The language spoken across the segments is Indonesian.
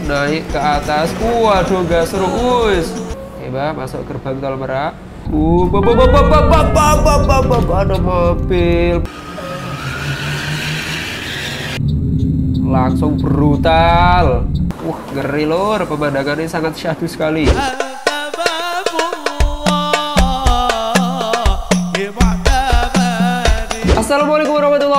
naik ke atas. Waduh, gas seru. Us. Oke, masuk gerbang tol Merak. Uh, bapak, bapak, bapak, bapak, bapak, ada mobil. Langsung brutal. Wah, ngeri lor. Pemandangannya sangat syahdu sekali.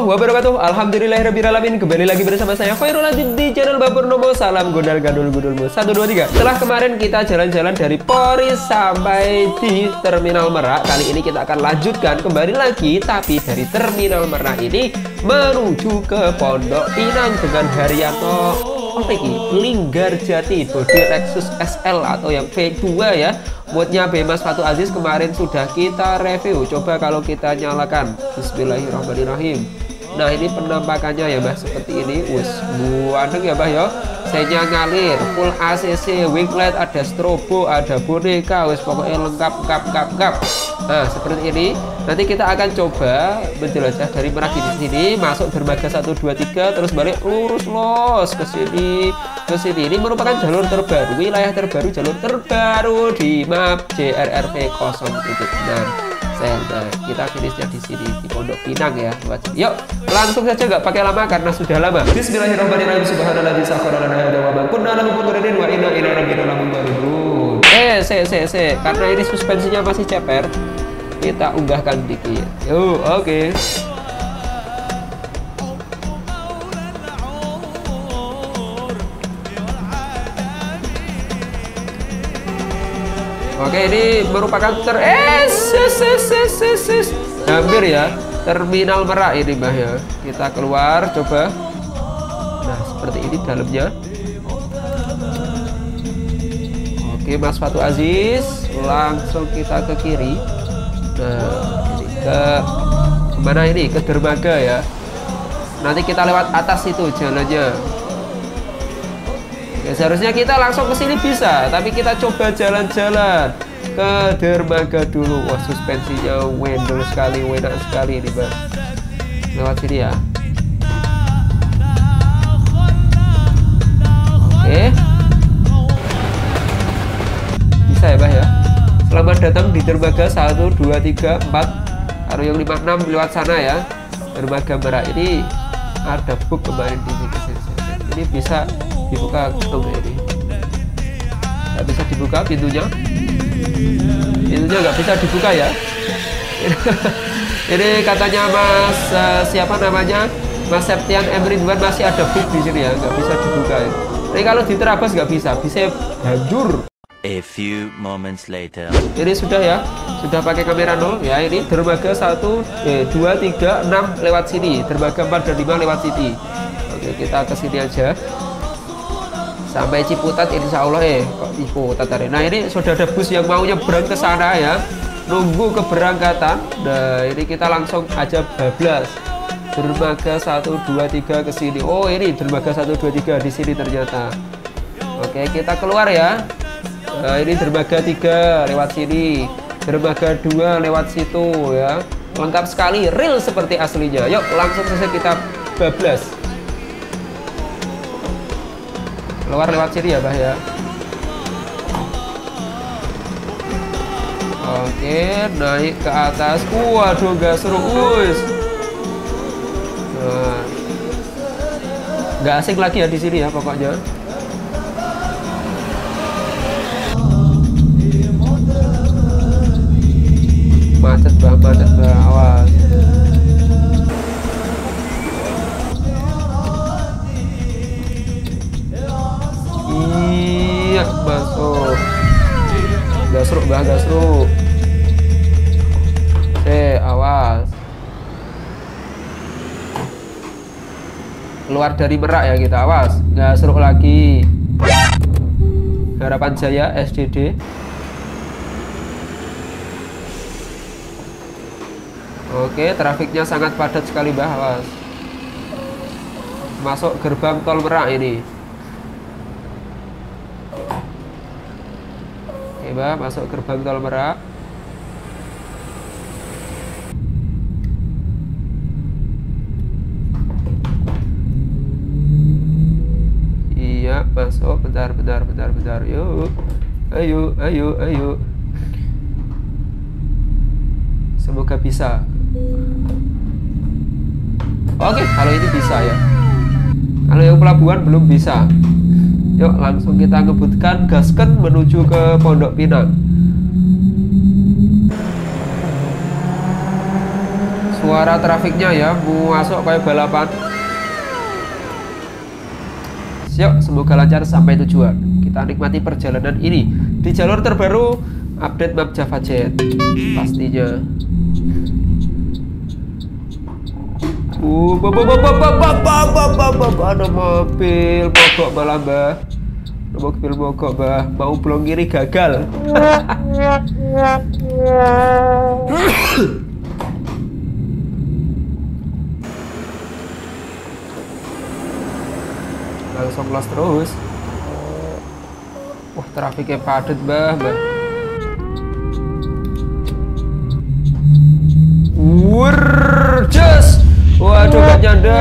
Warahmatullahi wabarakatuh. Alhamdulillahirrabbilalamin Kembali lagi bersama saya Khairul Adib di channel Babur Nomo. Salam Gondal Gadul Gudulmu. 123 Setelah kemarin kita jalan-jalan dari Polri sampai di Terminal Merak Kali ini kita akan lanjutkan kembali lagi Tapi dari Terminal Merak ini menuju ke Pondok Pinang dengan Haryanto apa ini? Linggar Jati body Lexus SL atau yang V2 ya. Moodnya Bemas Fatu Aziz kemarin sudah kita review. Coba kalau kita nyalakan. Bismillahirrahmanirrahim Nah ini penampakannya ya mbah. Seperti ini. Wus buandeng ya mbah ya. Senya ngalir. Full ACC Winglet ada strobo Ada boneka. Wis pokoknya lengkap lengkap lengkap lengkap Nah seperti ini. Nanti kita akan coba menjelajah dari Merak di sini. Masuk dermaga 123 Terus balik lurus los ke sini ke sini. Ini merupakan jalur terbaru wilayah terbaru jalur terbaru di map JRRV 0.6 Nah, kita finishnya di sini di Pondok Pinang ya. Yuk, langsung saja nggak pakai lama karena sudah lama. Bismillahirrahmanirrahim. Subhanallah wa ma kunna lahu muqrinin wa inna ila rabbina lamunqalibun. Eh, se se se, karena ini suspensinya masih ceper, kita unggahkan dikit. Yuk, oke. Okay. Oke, ini merupakan ter es, es, es, es, es. hampir ya terminal Merak ini Mbah ya. Kita keluar coba. Nah, seperti ini dalamnya. Oke, Mas Fatu Aziz, langsung kita ke kiri. Nah, ini ke mana ini? Ke dermaga ya. Nanti kita lewat atas itu jalannya. Ya, seharusnya kita langsung ke sini bisa, tapi kita coba jalan-jalan ke dermaga dulu. Wah, suspensinya wendel sekali, enak sekali ini, Bang. Lewat sini ya. Oke. Bisa ya, Bang ya. Selamat datang di dermaga 1 2 3 4 Taruh yang 56 lewat sana ya. Dermaga Merak ini ada book kemarin di sini. Ini bisa dibuka tunggu ini nggak bisa dibuka pintunya pintunya nggak bisa dibuka ya ini katanya mas uh, siapa namanya mas Septian M. Ridwan masih ada book di sini ya nggak bisa dibuka ya ini kalau diterabas nggak bisa bisa hancur A few moments later. Ini sudah ya, sudah pakai kamera nol ya. Ini dermaga 1, eh, 2, 3, 6 lewat sini. Dermaga 4 dan 5 lewat sini. Oke, kita ke sini aja sampai Ciputat insya Allah eh kok Ciputat tadi nah ini sudah ada bus yang mau nyebrang ke sana ya. Nunggu keberangkatan. Nah ini kita langsung aja bablas. Dermaga 123 ke sini. Oh ini dermaga 123 di sini ternyata. Oke kita keluar ya. Nah ini dermaga 3 lewat sini. Dermaga 2 lewat situ ya. Lengkap sekali real seperti aslinya. Yuk langsung saja kita bablas keluar lewat sini ya bah ya. Oke naik ke atas. Waduh gak seru us nah. nggak asing lagi ya di sini ya pokoknya. Macet bah macet bah awas iya masuk gasruk bah gasruk eh awas keluar dari merak ya kita awas gasruk lagi harapan jaya SDD Oke, trafiknya sangat padat sekali, Mbah. Awas. Masuk gerbang tol Merak ini. Mbak masuk gerbang tol Merak. Iya ya masuk. Bentar bentar bentar bentar. Yuk. Ayo ayo ayo. Semoga bisa. Oke kalau ini bisa ya. Kalau yang pelabuhan belum bisa yuk langsung kita ngebutkan gasken menuju ke Pondok Pinang suara trafiknya ya masuk kayak balapan Yuk, semoga lancar sampai tujuan. Kita nikmati perjalanan ini di jalur terbaru update map Java Jet. Pastinya. Uh, ada mobil mogok malah mbah. Mobil mogok mbah, mau belum kiri gagal. langsung los terus. Wah trafiknya padat bah bah Wur, just waduh gak nyanda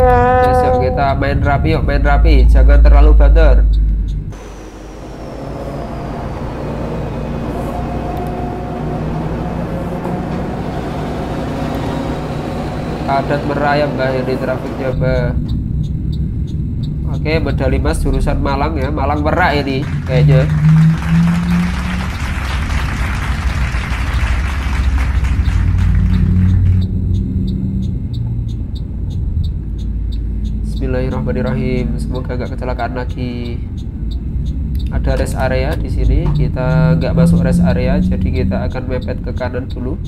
yes, yuk kita main rapi yuk main rapi jangan terlalu banter padat merayap bah ini trafiknya bah Oke, medali emas jurusan Malang ya. Malang Merak ini kayaknya. Bismillahirrahmanirrahim. Semoga nggak kecelakaan lagi. Ada rest area di sini. Kita nggak masuk rest area, jadi kita akan mepet ke kanan dulu.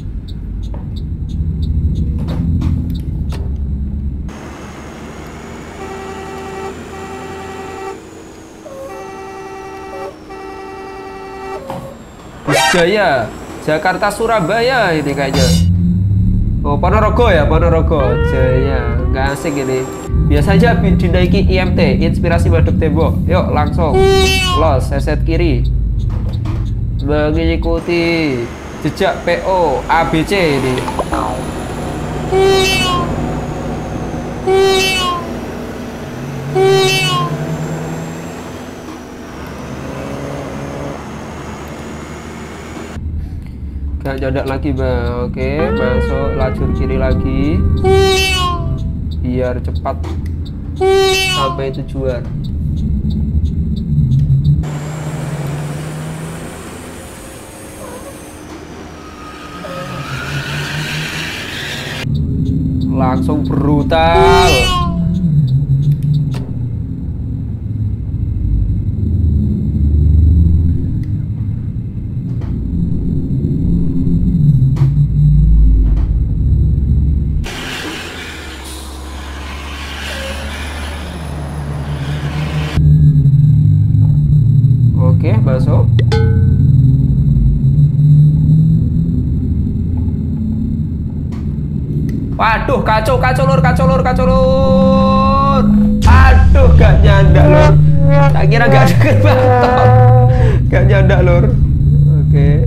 Jaya, Jakarta Surabaya ini kayaknya. Oh Ponorogo ya Ponorogo Jaya nggak asing ini. Biasanya dinaiki IMT Inspirasi Madep Tembok. Yuk langsung los seset kiri mengikuti jejak PO ABC ini. Nyodak lagi bang oke masuk lajur kiri lagi. Biar cepat sampai tujuan. Langsung brutal Waduh, kacau, kacau lur, kacau lur, kacau lur. Aduh, gak nyanda lur. Tak kira gak deket banget. Gak nyanda lur. Oke.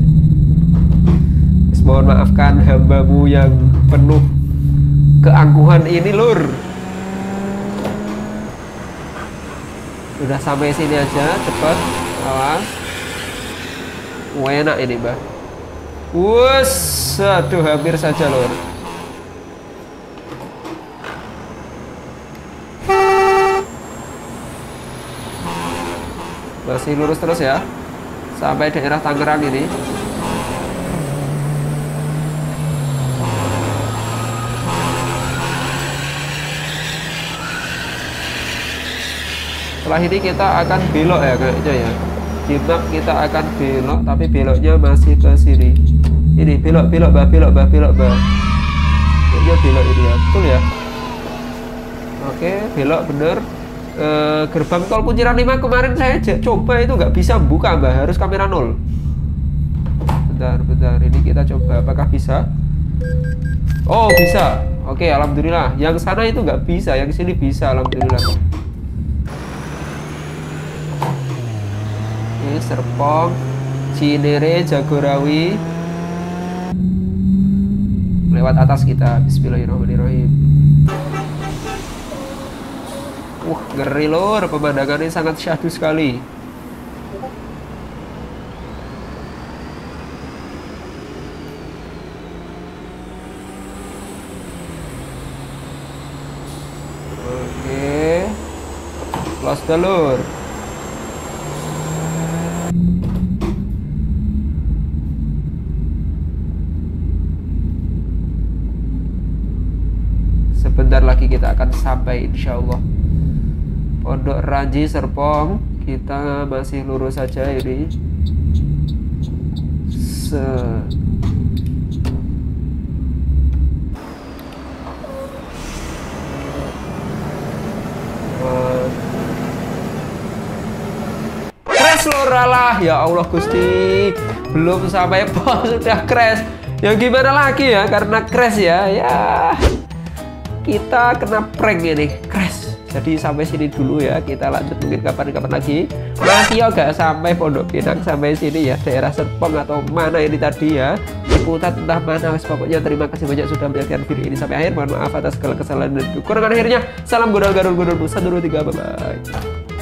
Mohon maafkan hambamu yang penuh keangkuhan ini lur. Udah sampai sini aja, cepet. Awas. Enak ini, Mbak. Wus, aduh hampir saja lur. Masih lurus terus ya. Sampai daerah Tangerang ini. Setelah ini kita akan belok ya kayaknya ya. Di map kita akan belok, tapi beloknya masih ke sini. Ini belok, belok, bah, belok, bah, belok, bah. Kayaknya belok ini ya, betul ya. Oke, belok bener. E, gerbang tol Kunciran 5 kemarin saya coba itu nggak bisa buka mbak, harus kamera nol. Bentar, bentar. Ini kita coba, apakah bisa? Oh bisa. Oke, alhamdulillah. Yang sana itu nggak bisa, yang sini bisa, alhamdulillah. Ini Serpong, Cinere, Jagorawi. Lewat atas kita. Bismillahirrahmanirrahim. Wah, ngeri lor, pemandangannya sangat syahdu sekali. Oke. Close the lur. Sebentar lagi kita akan sampai insya Allah. Pondok Ranji Serpong kita masih lurus saja ini. Se crash loralah ya Allah Gusti. Belum sampai pos sudah crash. Ya gimana lagi ya? Karena crash ya. Ya. Kita kena prank ini. Crash jadi sampai sini dulu ya kita lanjut mungkin kapan-kapan lagi. Masih agak sampai Pondok Pinang sampai sini ya daerah Serpong atau mana ini tadi ya. Ciputat entah mana pokoknya terima kasih banyak sudah menyaksikan video ini sampai akhir. Mohon maaf atas segala kesalahan dan kekurangan akhirnya. Salam godal gadul godul satu dua tiga bye bye